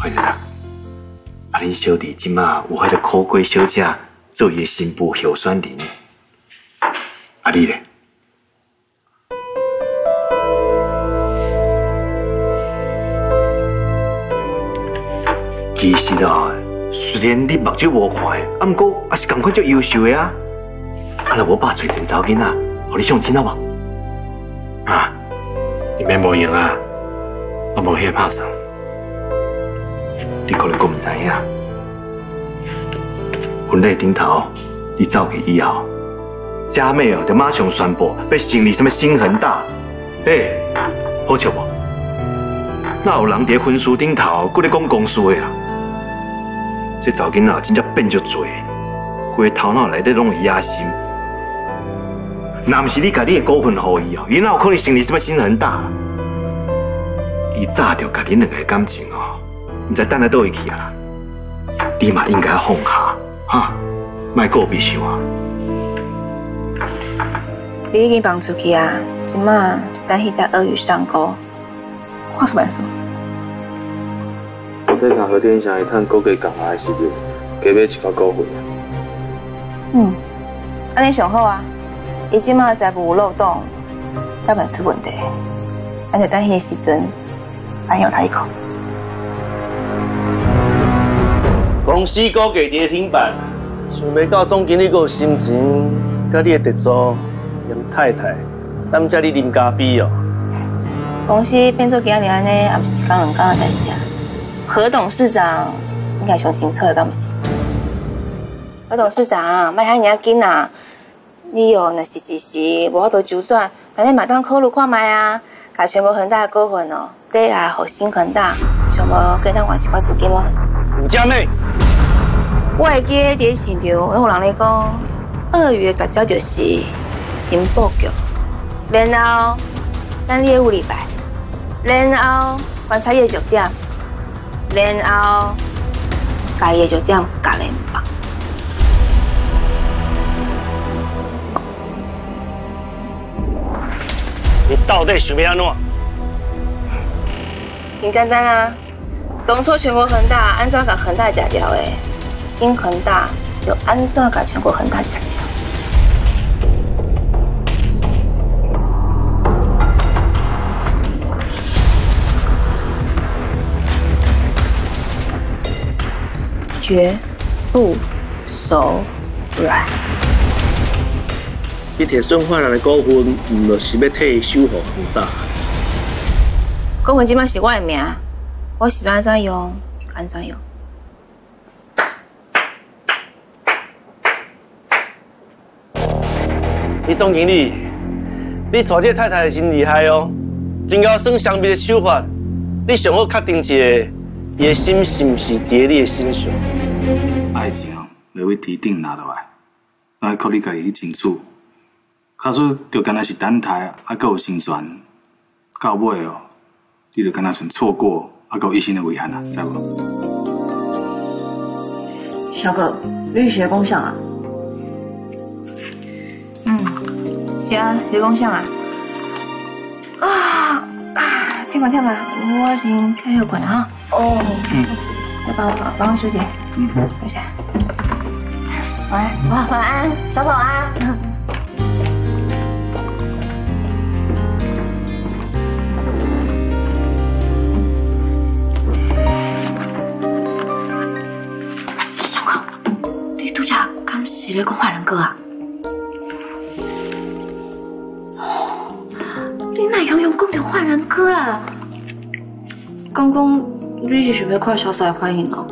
快点啊！恁小弟今嘛有迄个可贵小姐做伊的新妇候选人，啊你咧？其实啊，虽然你目睭无看，啊，不过也是同款足优秀的啊。啊，若我爸找一个查囡仔，互你相亲好无？啊，你免无用啊，我无遐拍算。你可能佫唔知影，婚礼顶头你走去以后，佳妹哦就马上宣布要成立什么新恒大，哎，好笑无？哪有人伫婚书顶头佫咧讲公司的啦？这查囡仔真正变足多，规头脑内底拢是野心。若不是你家你的股份互伊哦，伊哪有可能成立什么新恒大？伊早就甲恁两个感情哦。唔知等下倒位去啊！你嘛应该放下，哈，卖过必想啊！你已经放出去啊，今嘛等迄只鳄鱼上钩，话说万说。我在甲何天祥一探高给港来的时阵，加买一包股份。嗯，安尼上好啊！伊今嘛财务有漏洞，再袂出问题，安就等迄个时阵，反咬他一口。公司高价跌停板，想袂到总经理有心情，甲你的特助杨太太，咱遮你啉咖啡哦。公司变做今日安尼，也不是讲两讲的代志啊。何董事长应该上清楚的，敢不是？何董事长，卖遐尔紧啊！你哦，若是是是，无法度周转，反正嘛当考虑看卖啊。甲全国恒大的股份哦，抵押互新恒大，想无跟咱换一块资金吗？吴佳妹，我会记伫咧市场，有人咧讲，鳄鱼的绝招就是先布局，然后等业务礼拜，然后观察业绩点，然后甲业绩点甲联绑。你到底想要安怎？真简单啊！当初全国恒大安怎甲恒大吃掉的？新恒大又安怎甲全国恒大吃掉？绝不手软。你摕孙焕然的股份，毋就是要替伊守护恒大？股份即摆是我的名，我是要安怎用安怎用。李总经理，你娶这太太真厉害哦，真够算相比的手法。你想要确定一下，伊的心是毋是伫你的身上？爱情袂为天顶拿落来，爱靠你家己去争取。卡出就敢若是等待，还够有心酸，到尾哦，你就敢若剩错过，还佫有一生的遗憾啊，知无？小葛，绿学功效啊？是啊，学功效啊。啊啊，听嘛听嘛，我先开药管啊。哦。嗯。再帮我帮我休息。嗯。休息。晚安，晚晚安，小宝啊。是咧讲坏人哥啊！你哪样样讲到坏人哥啦？刚刚你是想要看小三欢迎哦？